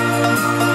Música